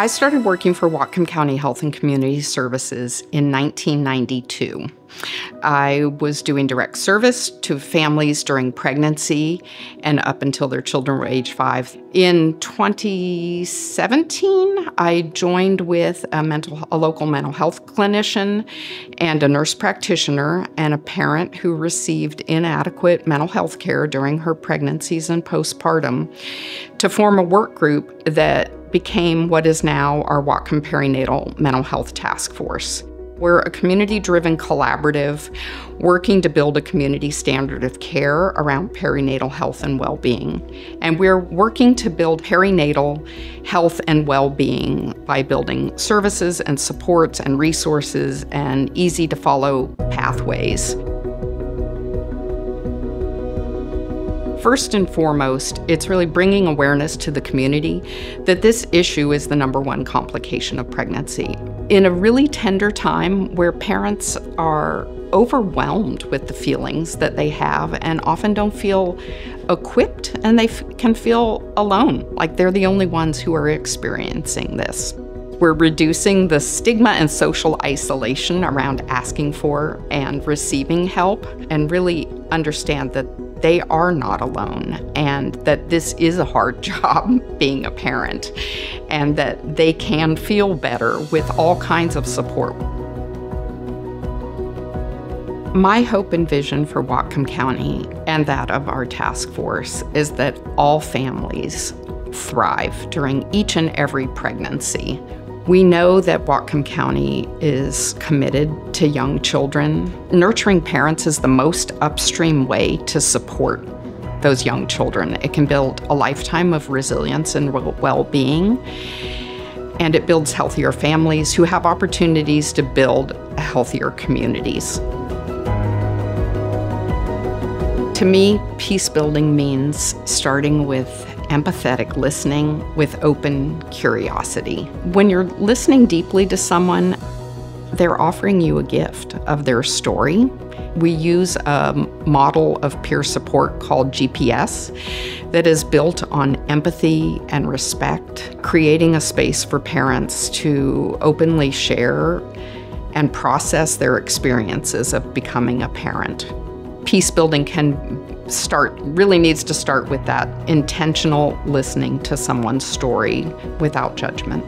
I started working for Whatcom County Health and Community Services in 1992. I was doing direct service to families during pregnancy and up until their children were age five. In 2017, I joined with a, mental, a local mental health clinician and a nurse practitioner and a parent who received inadequate mental health care during her pregnancies and postpartum to form a work group that became what is now our Whatcom Perinatal Mental Health Task Force. We're a community driven collaborative working to build a community standard of care around perinatal health and well being. And we're working to build perinatal health and well being by building services and supports and resources and easy to follow pathways. First and foremost, it's really bringing awareness to the community that this issue is the number one complication of pregnancy. In a really tender time where parents are overwhelmed with the feelings that they have and often don't feel equipped and they can feel alone, like they're the only ones who are experiencing this. We're reducing the stigma and social isolation around asking for and receiving help and really understand they are not alone and that this is a hard job being a parent and that they can feel better with all kinds of support. My hope and vision for Whatcom County and that of our task force is that all families thrive during each and every pregnancy we know that Whatcom County is committed to young children. Nurturing parents is the most upstream way to support those young children. It can build a lifetime of resilience and well being, and it builds healthier families who have opportunities to build healthier communities. To me, peace building means starting with empathetic listening with open curiosity. When you're listening deeply to someone, they're offering you a gift of their story. We use a model of peer support called GPS that is built on empathy and respect, creating a space for parents to openly share and process their experiences of becoming a parent. Peace building can start really needs to start with that intentional listening to someone's story without judgment.